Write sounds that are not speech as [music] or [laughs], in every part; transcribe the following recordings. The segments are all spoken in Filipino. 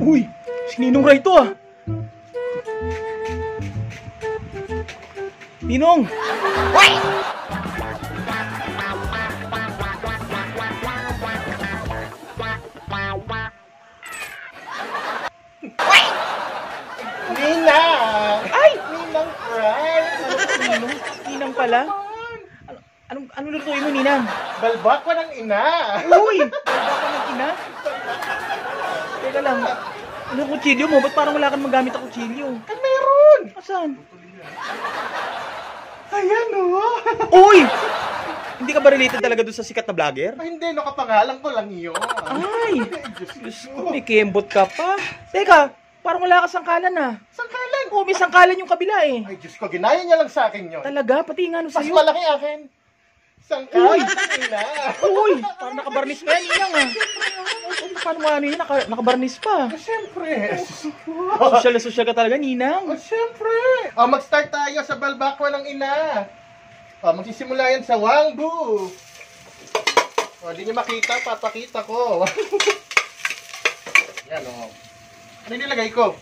Uy, si Ninong Ray to ah. Ninong! Nina! Ay! Ninang Fry! Ninong? Ninang pala? Ano, anong, anong lutuin mo, Ninang? Balbak ko ng ina! Uy! Baka ng ina? Teka lang. Ano kutsilyo mo? Ba't parang wala kang magamit ang kutsilyo? Ay, meron! Asan? Ayan o! [laughs] Uy! Hindi ka ba related talaga doon sa sikat na vlogger? Ay, hindi, no, kapangalan ko lang yun. Ay! [laughs] Diyos ko. may kembot ka pa. Teka, parang wala ka sangkalan ah. Sangkalan! Oo, may sangkalan yung kabila eh. Ay, Diyos ko, ginaya niya lang sa akin yun. Talaga? Pati nga ano Mas sa'yo. malaki akin. Sangkalan ina. Uy! Parang nakabarnis pa yan, Inang ah. Paano mo ano yun? Naka, nakabarnis pa. Ah, Siyempre. Social na social ka talaga, Ninang. Oh, siyempre. Oh, mag-start tayo sa balbakwa ng ina. Oh, magsisimula yan sa Wangbu. Oh, di niyo makita, papakita ko. [laughs] yan, oh. Ano nilagay ko?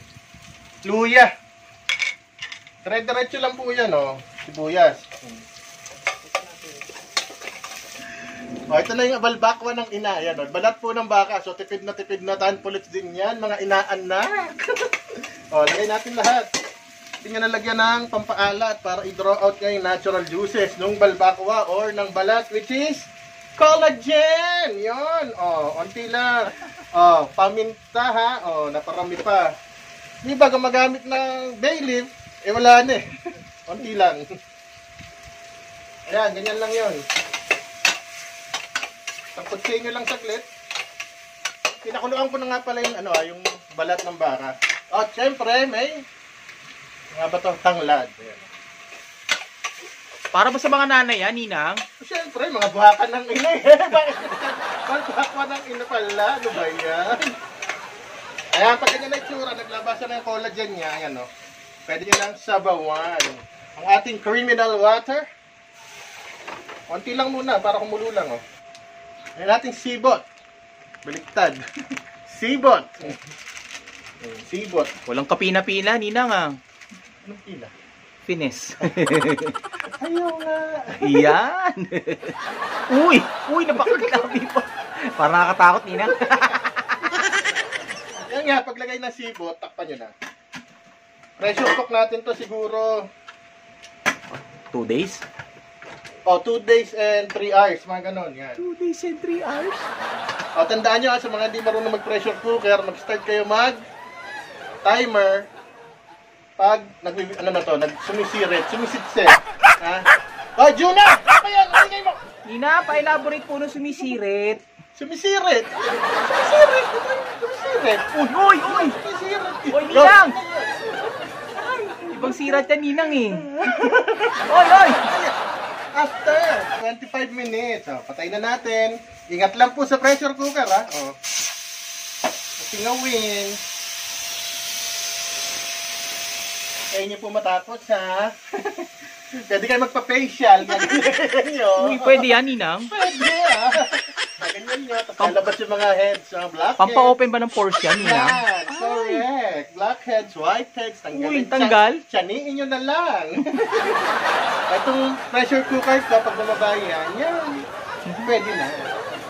Luya. Dire-diretso lang po yan, oh. Sibuyas. Oh, ito na yung balbakwa ng ina. Yan, oh. Balat po ng baka. So, tipid na tipid na tan pulit din yan. Mga inaan na. [laughs] oh, lagay natin lahat. Hindi nga nalagyan ng pampaalat para i-draw out niya yung natural juices ng balbakwa or ng balat which is collagen. Yon. Oh, onti lang. Oh, paminta ha. Oh, naparami pa. Di ba gumagamit ng bay leaf? Eh wala na eh. [laughs] Onti lang. [laughs] Ayan, ganyan lang yon. Tapos nyo lang saglit. Pinakuluan ko na nga pala yung ano ah, yung balat ng baka. At syempre, may mga ba to? Tanglad. Ayan. Para ba sa mga nanay yan, Ninang? Siyempre, mga buhakan ng ina eh. [laughs] Bakit? Buhakan ng ina pala. Ano ba yan? Ayan, pag ganyan na itsura, naglabasan na yung collagen niya. Ayan, no? Pwede nyo lang sabawan. Ang ating criminal water. Konti lang muna, para kumulo lang, oh. Ayan ating sibot. Baliktad. [laughs] sibot. Sibot. Walang kapina-pina, Ninang ah. Anong pila? Fines. [laughs] Ayaw nga. Yan. uy! Uy, napakaglabi pa. Parang nakakatakot, Ninang. [laughs] Yan nga, paglagay ng sibot, takpan nyo na. Pressure cook natin to siguro Two days? Oh, 2 days and 3 hours, mga ganon. Yan. Two days and three hours? O, tandaan nyo ha, sa mga hindi marunong mag-pressure cooker, mag-start kayo mag timer pag nag ano na to, nag sumisirit, sumisitset. ha? Oh, Juna! Ano yan? Ano mo? Nina, pa-elaborate po nung sumisirit. Sumisirit! Sumisirit! Ano Sumisirit! Uy, uy, uy! Sumisirit! Uy, Ninang! Ibang sirat yan, Ninang eh. [laughs] Oy, oy! After 25 minutes, oh, patay na natin. Ingat lang po sa pressure cooker, ha? Oh. Tingawin. Kaya niyo po matapos, ha? [laughs] Pwede kayo magpa-facial. [laughs] Uy, pwede yan, Ninang? Pwede, ha? Ganyan nyo. Lalabas yung mga heads, mga blackheads. Pampa-open ba ng pores yan, Ninang? Yan, correct. Blackheads, whiteheads, tanggalin. Uy, tanggal? Tiyan- Tiyaniin nyo na lang. [laughs] Itong pressure cooker ko, pag bumaba yan, yan. Pwede na.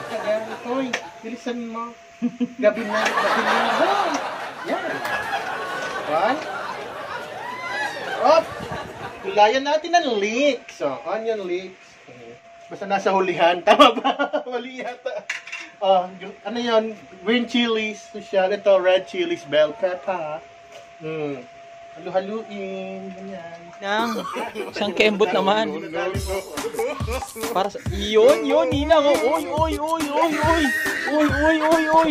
Ayan, Uy, bilisan mo. [laughs] Gabi na, gabi na. Yan. One. Up. Kulayan natin ng leeks. So, onion leeks. Basta nasa hulihan. [laughs] Tama ba? Mali yata. Oh, yung, ano yun? Green chilies. So siya. Ito, red chilies, bell pepper. Hmm. Halu-haluin. Ganyan. Ninang, isang kembot naman. [laughs] Para sa... Yun, yun, Ninang. oh. Uy, uy, uy, uy, uy. Uy, uy, uy, uy.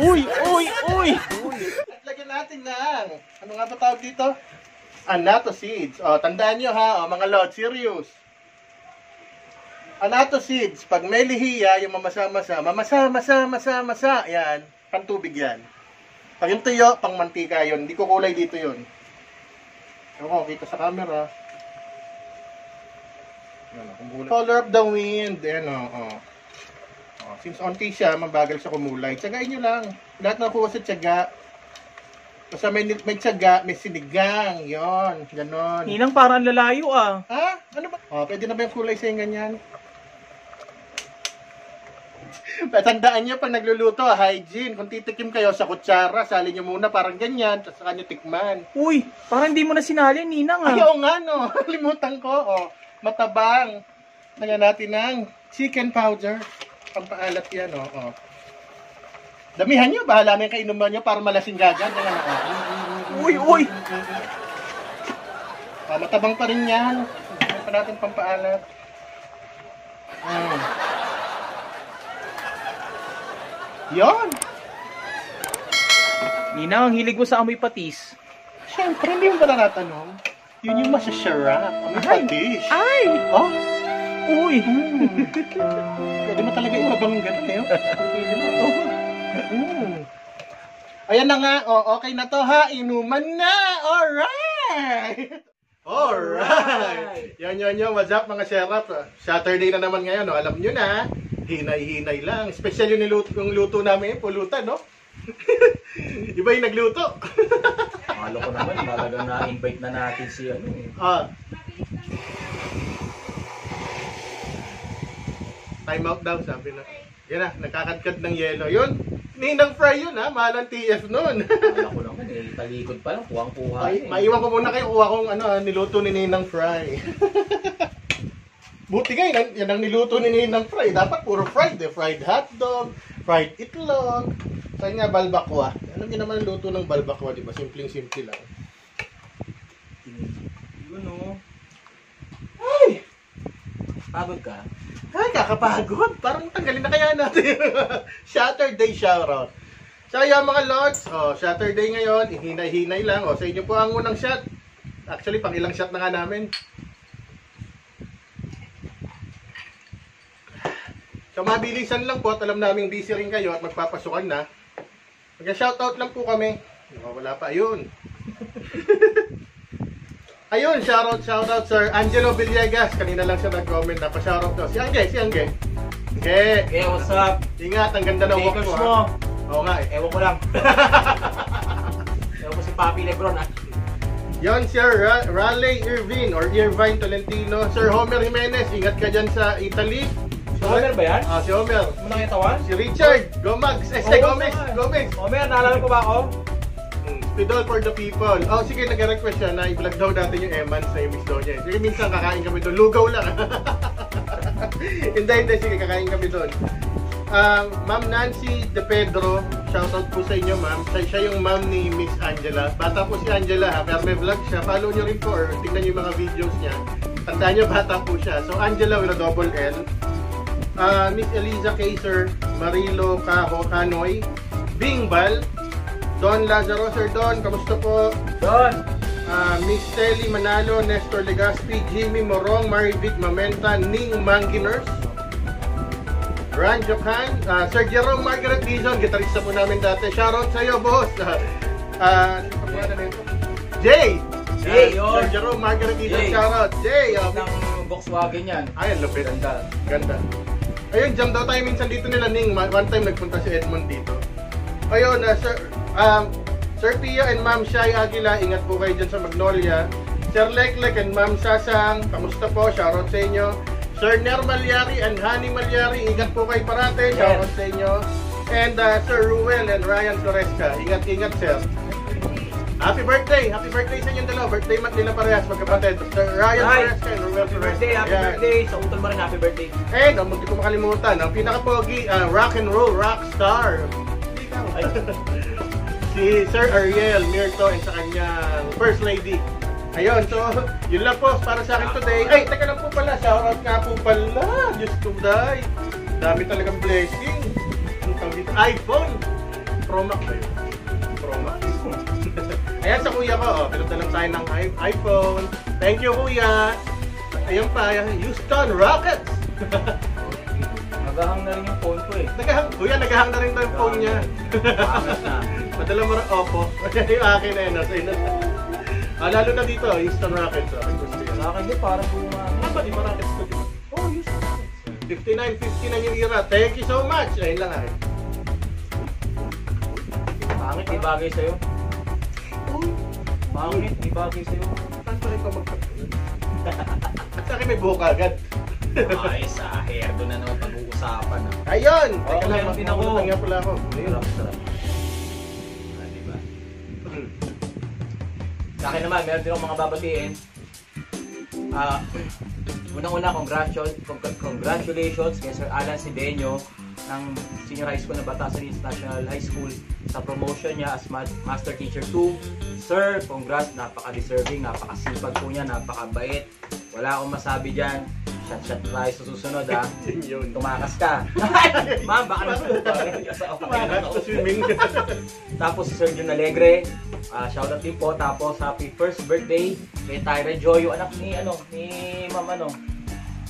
Uy, uy, uy. At lagyan natin ng, ano nga ba tawag dito? Anato seeds. O, tandaan nyo ha, o, mga lord, serious. Anato seeds, pag may lihiya, yung mamasa-masa, mamasa, masa, masa, masa, yan, pantubig yan. Pag yung tuyo, pang mantika yun. Hindi ko kulay dito yun. Ako, kita sa camera. Yan, o, kung kulay. Color of the wind. Yan o. o. O, Oh, since onti siya, mabagal siya kumulay. Tsagain nyo lang. Lahat na kuha sa tsaga. Basta may, may tsaga, may sinigang. Yon, ganon. Ninang parang lalayo ah. Ha? Ano ba? Oh, pwede na ba yung kulay sa yung ganyan? Tandaan nyo pag nagluluto, hygiene. Kung titikim kayo sa kutsara, sali nyo muna parang ganyan, tapos saka nyo tikman. Uy, parang hindi mo na sinali, Ninang ah. Ay, oo nga no. [laughs] Limutan ko. Oh, matabang. Lagyan natin ng chicken powder. Pampaalat yan, oh. oh. Damihan nyo, bahala na yung kainuman nyo para malasing gagad. Ayan, oh. Uy, uy. Ah, matabang pa rin yan. Lagyan pa natin pampaalat. Mm. Yon. Ninang, ang hilig mo sa amoy patis. Siyempre, hindi mo ba na natanong? Yun yung masasyarap. Ang Ay. patish. Ay! Oh, Uy! Mm. [laughs] Pwede mo talaga ibabang ganun eh. oh. Mm. Ayan na nga. Oh, okay na to ha. Inuman na. Alright. Alright. Yan, yan, yan. What's up mga serap? Saturday na naman ngayon. No? Alam nyo na. Hinay-hinay lang. Special yung, niluto, yung luto namin. Pulutan, no? [laughs] Iba yung nagluto. [laughs] Akala ko naman, talagang na-invite na natin si ano eh. Ah. Time out daw, sabi na. Yan na, nakakadkad ng yelo. Yun, ninang fry yun ha, mahal ang TF nun. Akala ko naman eh, talikod pa lang, kuwang-kuha Ay, eh. maiwan ko muna kayo kuha kong ano, niluto ni Ninang Fry. [laughs] Buti nga, yan, yan ang niluto ni Ninang Fry. Dapat puro fried eh. Fried hotdog, fried itlog. Saan nga balbakwa? Alam niyo naman ang luto ng balbakwa, di ba? Simpleng-simple lang. Yun oh. Ay! Pagod ka? Ay, kakapagod. Parang tanggalin na kaya natin. [laughs] Saturday shoutout. So, yung mga lords, oh, Saturday ngayon, hinay-hinay lang. Oh, sa inyo po ang unang shot. Actually, pang ilang shot na nga namin. So, mabilisan lang po at alam namin busy rin kayo at magpapasukan na. Mag-shoutout lang po kami. Wala pa, ayun. [laughs] Ayun, shoutout, shoutout Sir Angelo Villegas. Kanina lang siya nag-comment na pa-shoutout daw. Si Angge, si Angge. Angge, Okay, what's up? ingat, ang ganda ng walk mo. mo. Oo nga eh. Ewan ko lang. [laughs] Ewan ko si Papi Lebron ah. Yon, Sir Ra- Raleigh Irvine or Irvine Tolentino. Sir Homer Jimenez, ingat ka dyan sa Italy. Si Homer ba yan? Ah, si Homer. Mo nakitawan? Si Richard Gomags. Eh, si Gomez. Gomez. Homer, naalala ko ba ako? Mm, Spidol for the people. Oh, sige, nag-request siya na i-vlog daw natin yung Emans na yung miss daw niya. Sige, minsan kakain kami doon. Lugaw lang. [laughs] hindi, hindi. Sige, kakain kami doon. Um, ma'am Nancy De Pedro, shoutout po sa inyo ma'am. Siya, siya yung ma'am ni Miss Angela. Bata po si Angela ha, pero may vlog siya. Follow nyo rin po or tingnan nyo yung mga videos niya. Tandaan nyo, bata po siya. So Angela with a double L. Ah, Miss Eliza Kaiser, Marilo Cajo Canoy, Bingbal, Don Lazaro, Sir Don, kamusta po? Don! Ah, Miss Telly Manalo, Nestor Legaspi, Jimmy Morong, Maribit Mamenta, Ning Manginers, Ran Jokan, ah, Sir Jerome Margaret Dizon, gitarista po namin dati. Shoutout sa iyo, boss. [laughs] Pangalan nito? Jay! Jay. Sir Jerome Margaret Dizon, Jay. shoutout. Jay! Ng Volkswagen yan. ay, lupit. Ganda. Ganda. Ayun, jam daw tayo minsan dito nila, Ning. One time nagpunta si Edmond dito. Ayun, uh, Sir, um, Sir Pia and Ma'am Shai Aguila, ingat po kayo dyan sa Magnolia. Sir Leklek and Ma'am Sasang, kamusta po? Shoutout sa inyo. Sir Ner Malyari and Hani Malyari, ingat po kayo parate. Shoutout sa inyo. And uh, Sir Ruel and Ryan Floresca, ingat-ingat, sir. Happy birthday! Happy birthday sa inyong dalawa. Birthday month nila parehas magkapatid. Sir Ryan Hi. Floresca and Ruel Happy birthday, happy Yan. birthday. Sa utol mo rin, happy birthday. And, ang hindi ko makalimutan, ang pinaka-pogi, ah, rock and roll rock star. Ay, [laughs] si Sir Ariel Mirto and sa kanyang first lady. Ayun, so, yun lang po para sa akin today. Ay, teka lang po pala, shoutout nga po pala. Diyos ko, day. Dami talagang blessing. Ang tawag dito, iPhone. Pro Max ba yun? Ayan sa kuya ko, oh, pinunta lang tayo ng iPhone. Thank you, kuya. Ayun pa, Houston Rockets. [laughs] nagahang na rin yung phone ko eh. Nagahang, kuya, nagahang na rin yung phone niya. Pangat na. Padala [laughs] mo rin, opo. [laughs] yung akin na yun, nasa ino. Ah, lalo na dito, Houston Rockets. Yun. Sa akin din, parang gumana. Ah, ba, di ba Rockets ko dito? Oh, Houston Rockets. 59-59 yung ira. Thank you so much. Ayun lang ah. Pangit, di bagay sa'yo. Pangit, di bagay sa'yo. saan pa rin ka magpapalala? [laughs] At sa akin may buhok agad. Ay, sa hair, doon na naman pag-uusapan. ah. Ayun! Oo, Teka lang, meron din ako. nga pala ako. Sarap, sarap. Ah, di ba? Hmm. Sa akin naman, meron din akong mga babatiin. Ah, unang-una, congratulations, congratulations kay Sir Alan Sidenyo ng Senior High School na Batasan International High School sa promotion niya as Ma- Master Teacher 2. Sir, congrats, napaka-deserving, napakasipag po niya, napakabait. Wala akong masabi dyan. Shot-shot tayo sa susunod ha. [laughs] Yun. Tumakas ka. [laughs] Ma'am, baka naman. Tumakas sa swimming. [laughs] Tapos si Sir Jun Alegre, ah shoutout din po. Tapos happy first birthday kay Tyra Joy, yung anak ni ano, ni Ma'am ano,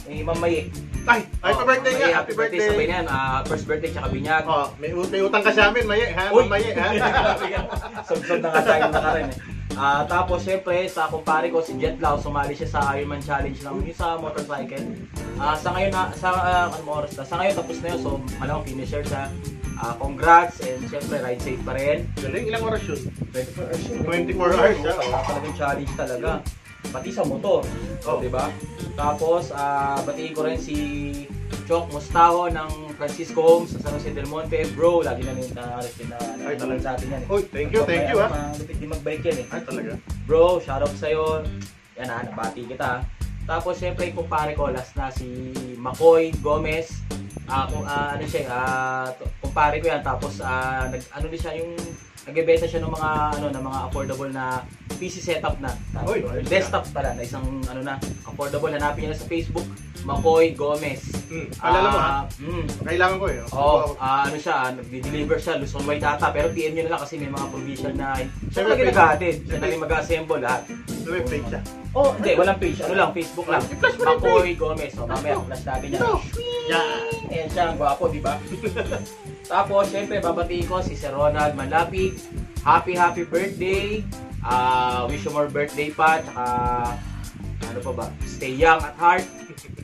ni Ma'am Maye. Ay, ay, pa-birthday Ma'am nga. Happy Sabay birthday. na yan, ah, first birthday tsaka binyag. Oh, may, ut- may utang ka sa amin, Maye, ha? Uy! Maye, ha? [laughs] Sub-sub na nga tayo na rin eh. Ah, tapos syempre sa kumpare ko si Jet Lau, sumali siya sa Ironman Challenge ng sa motorcycle. Ah, sa ngayon na sa uh, ano oras na? Sa ngayon tapos na yun. So malamang finisher siya. Ah, congrats and syempre ride safe pa rin. Galing, ilang oras yun? 24 hours yun. 24 hours, Oo, ah. Wala talagang challenge talaga. Pati sa motor. Oh. di ba? Tapos, ah batiin ko rin si Chok Mustaho ng Francisco Homes sa San Jose del Monte. Bro, lagi na rin na, na, Ay, talaga. sa atin yan. eh. Uy, thank you, thank you, ha? Malupit din mag-bike yan eh. Ay, talaga. Bro, shoutout sa'yo. Yan ha, nabati kita. Tapos syempre yung kumpare ko, last na si Makoy Gomez. Ah, kung ah, ano siya, ah, to- kumpare ko yan. Tapos ah, nag ano din siya yung nagbebenta siya ng mga ano ng mga affordable na PC setup na. Oy, desktop pala na isang ano na affordable hanapin niyo na sa Facebook, Makoy Gomez. Hmm, alala mo, ha? Mm, Kailangan ko, eh. Oo, ah, ano siya, nagde-deliver siya, Luzon Wide data, pero PM nyo na lang kasi may mga provision na, siya Siyempre, talaga nag-hatid, siya na rin mag-assemble lahat. So, may page siya. Oh, hindi, walang page, ano lang, Facebook lang. Makoy Gomez, so mamaya, flash natin yan. Yan. Ayan siya, ang gwapo, di ba? [laughs] Tapos, syempre, babatiin ko si Sir Ronald Malapig. Happy, happy birthday. Ah, wish you more birthday pa. Tsaka, ano pa ba? Stay young at heart. [laughs]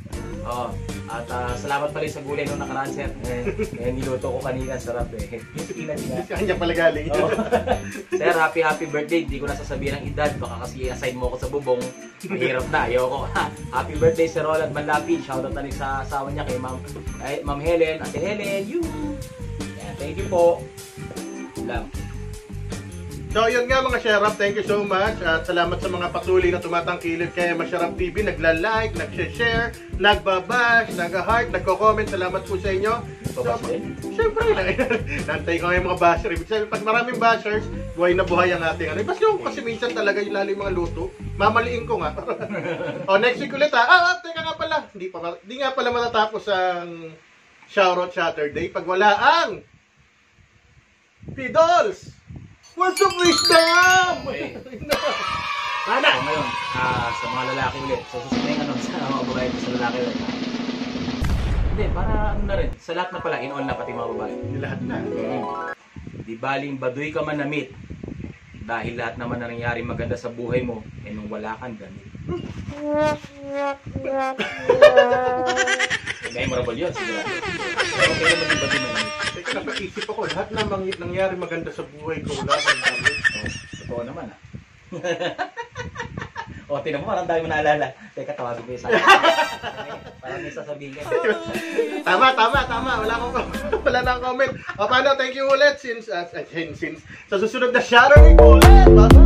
Oh, at ah, salamat pa rin sa gulay nung nakaraan, sir. Eh, eh, niluto ko kanina, sarap eh. [laughs] Yung spinach nga. [laughs] Kanya pala galing. Oh. [laughs] Sir, happy happy birthday. Hindi ko na sasabihin ang edad. Baka kasi assign mo ako sa bubong. Mahirap na. Ayoko. happy birthday, Sir Roland Manlapid. Shoutout na rin sa asawa niya kay Ma'am, ay, Ma'am Helen. Ate Helen, you. Yeah, thank you po. Lang. So, yun nga mga Sherap, thank you so much. At salamat sa mga patuloy na tumatangkilik kay Masharap TV. Nagla-like, nag-share, nagbabash, nag-heart, nagko-comment. Salamat po sa inyo. Din? Siyempre, [laughs] nantay ko yung mga basher. Ibig sabihin, pag maraming bashers, buhay na buhay ang ating ano. Basta yung kasi minsan talaga yung lalo yung mga luto. Mamaliin ko nga. [laughs] o, next week ulit ha. Ah, ah, teka nga pala. Hindi, pa, hindi nga pala matatapos ang Shoutout Saturday pag wala ang Pidols! What's up, wisdom? Mana? So ngayon, ah, sa mga lalaki ulit. So susunod yung ano, [laughs] sa mga babae sa lalaki ulit. Hindi, para ano na rin. Sa lahat na pala, in all na pati mga babae. Yung lahat na. Di baling baduy ka man namit dahil lahat naman na nangyari maganda sa buhay mo eh nung wala kang ganit. [laughs] Memorable yun, okay naman yung baduy man namit. Teka, napaisip ako. Lahat na mang- nangyari maganda sa buhay ko. Wala kang dami. Oh, totoo naman ah. [laughs] o, tinan mo, parang dami mo naalala. Teka, tawagin ko yung sa [laughs] Parang may sasabihin ka. Tama, tama, tama. Wala akong [laughs] wala na comment. O paano, thank you ulit since, uh, since, since sa susunod na shadowing ulit. Bye-bye!